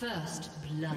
First blood.